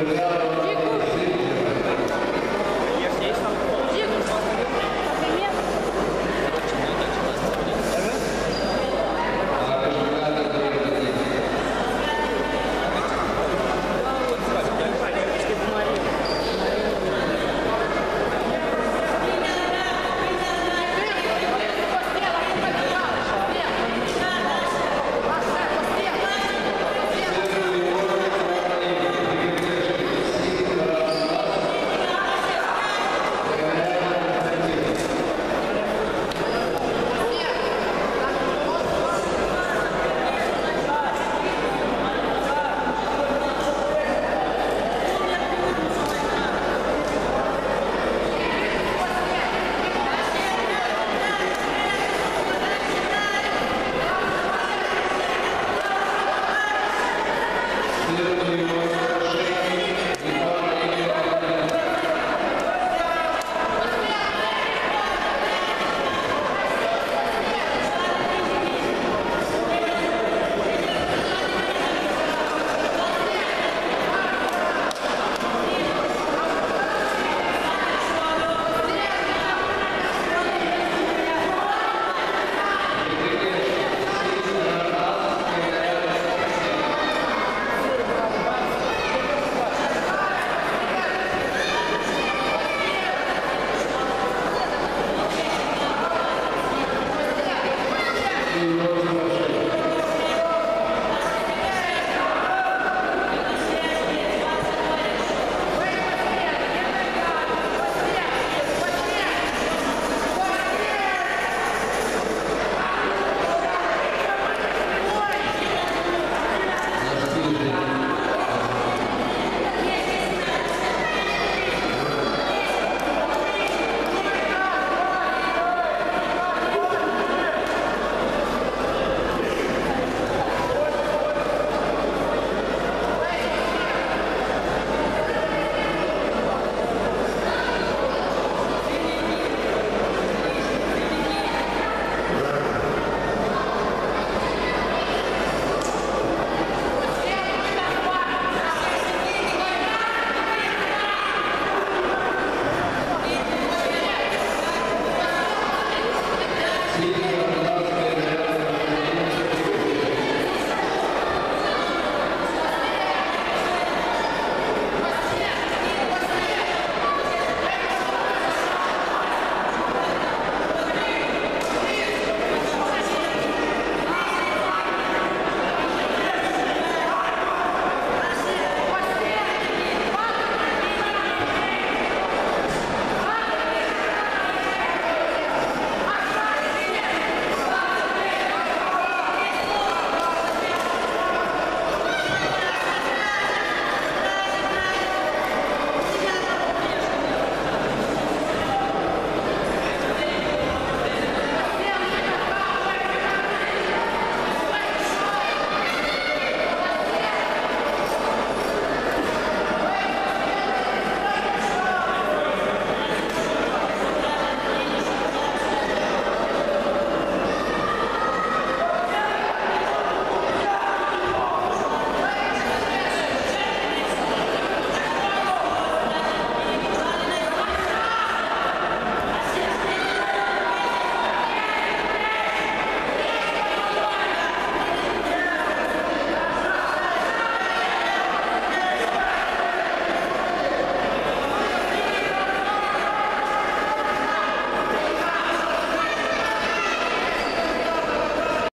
Obrigado.